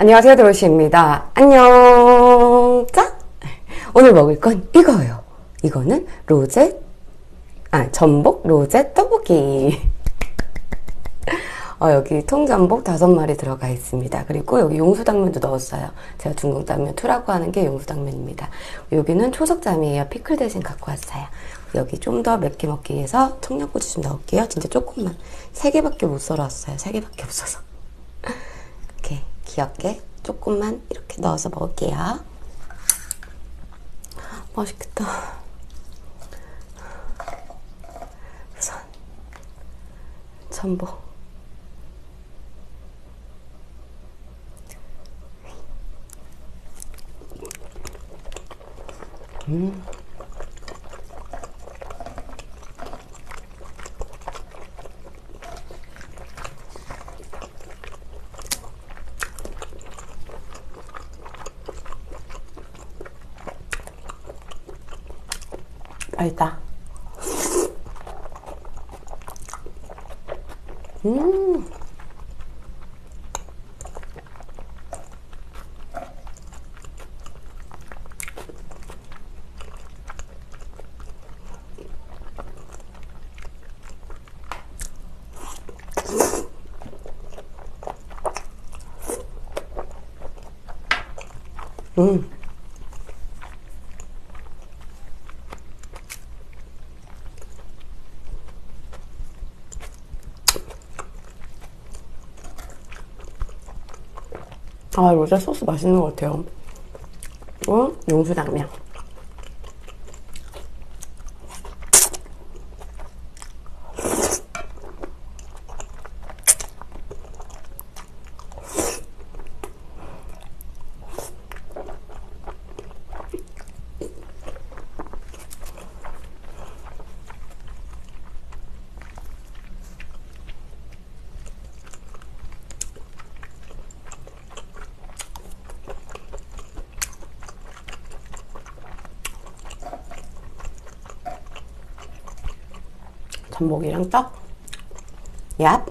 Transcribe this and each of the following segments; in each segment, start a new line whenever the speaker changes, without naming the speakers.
안녕하세요, 드로시입니다. 안녕. 자, 오늘 먹을 건 이거예요. 이거는 로제, 아, 전복 로제 떡볶이. 어, 여기 통전복 다섯 마리 들어가 있습니다. 그리고 여기 용수당면도 넣었어요. 제가 중국당면 2라고 하는 게 용수당면입니다. 여기는 초석잠이에요. 피클 대신 갖고 왔어요. 여기 좀 더 맵게 먹기 위해서 청양고추 좀 넣을게요. 진짜 조금만. 세 개밖에 못 썰었어요. 세 개밖에 없어서. 귀엽게 조금만 이렇게 넣어서 먹을게요. 맛있겠다. 우선 전복. 음. 맛있다. 음. 음. 아, 로제 소스 맛있는 것 같아요. 어? 용수당면. 전복이랑 떡. 얍.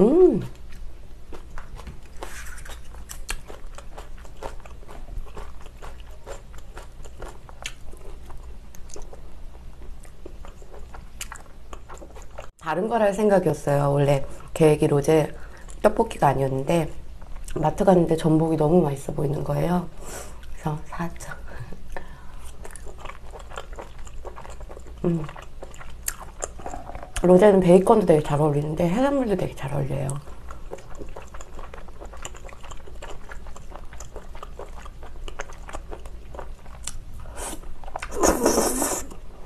음. 다른 걸 할 생각이었어요. 원래 계획이 로제 떡볶이가 아니었는데 마트 갔는데 전복이 너무 맛있어 보이는 거예요. 그래서 사죠. 음. 로제는 베이컨도 되게 잘 어울리는데 해산물도 되게 잘 어울려요.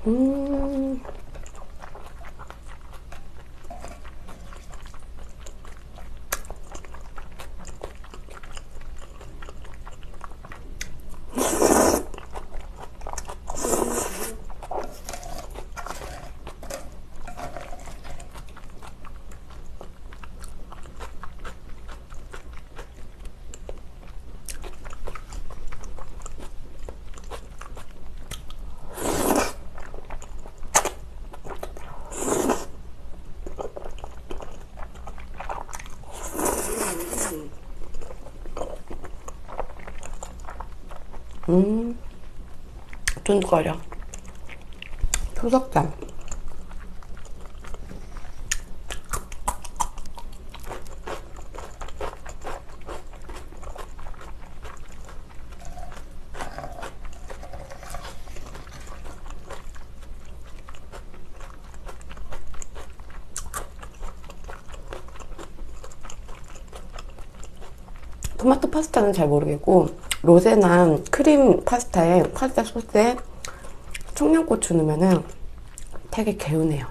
음. 음, 쫀득거려. 초석장. 토마토 파스타는 잘 모르겠고 로제나 크림 파스타에 파스타 소스에 청양고추 넣으면은 되게 개운해요.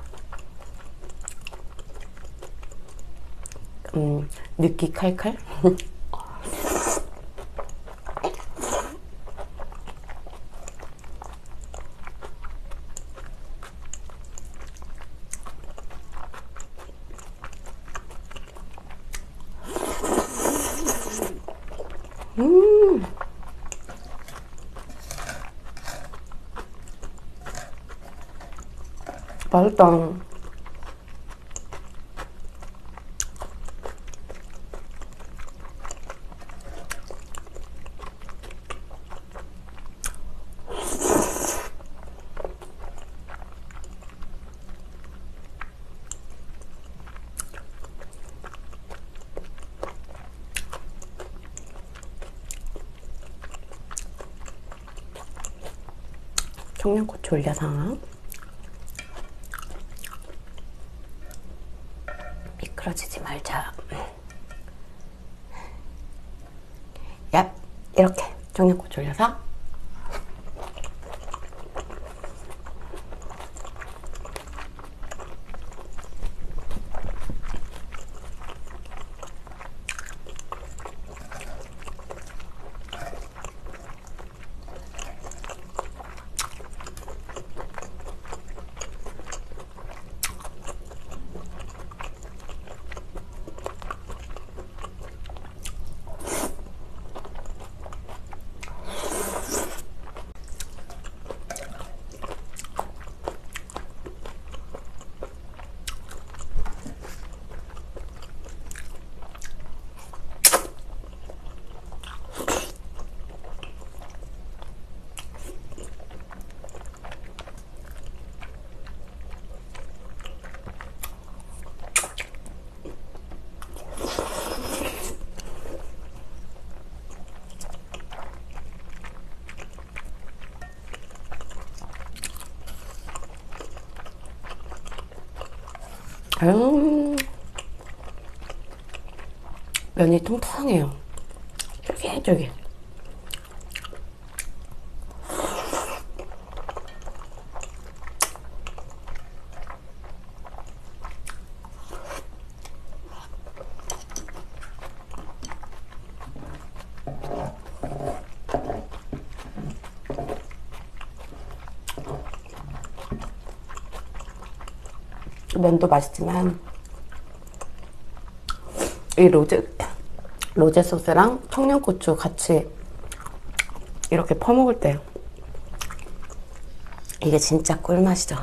음, 느끼 칼칼? 음. 맛있다. 청양고추 올려서 미끄러지지 말자. 얍. 이렇게 청양고추 올려서 음, 면이 통통해요. 쫄깃쫄깃. 면도 맛있지만 이 로제 로제 소스랑 청양고추 같이 이렇게 퍼먹을 때 이게 진짜 꿀맛이죠.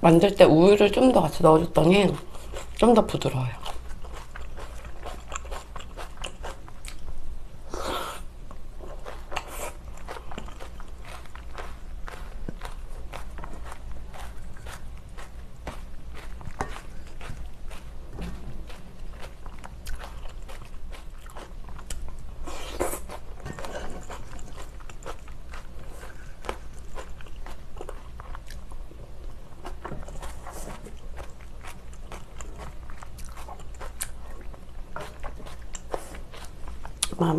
만들 때 우유를 좀 더 같이 넣어줬더니 좀 더 부드러워요. 마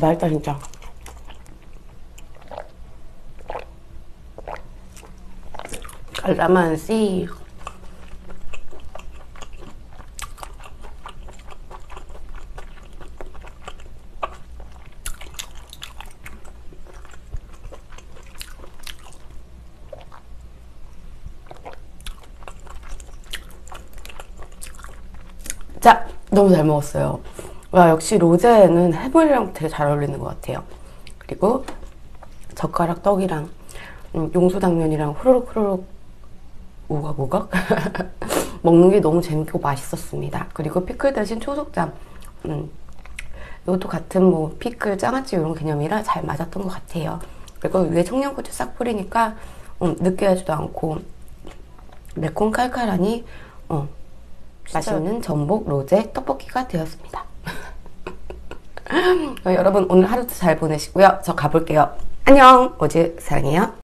맛있다 진짜. 깔라만시. 자, 너무 잘 먹었어요. 와, 역시 로제는 해물이랑 되게 잘 어울리는 것 같아요. 그리고 젓가락 떡이랑 음, 용수당면이랑 후루룩 후루룩 우걱우걱 먹는 게 너무 재밌고 맛있었습니다. 그리고 피클 대신 초속잠 음, 이것도 같은 뭐 피클 장아찌 이런 개념이라 잘 맞았던 것 같아요. 그리고 위에 청양고추 싹 뿌리니까 음, 느끼하지도 않고 매콤 칼칼하니 어, 맛있는 전복 로제 떡볶이가 되었습니다. 어, 여러분 오늘 하루도 잘 보내시고요. 저 가볼게요. 안녕. 오즈 사랑해요.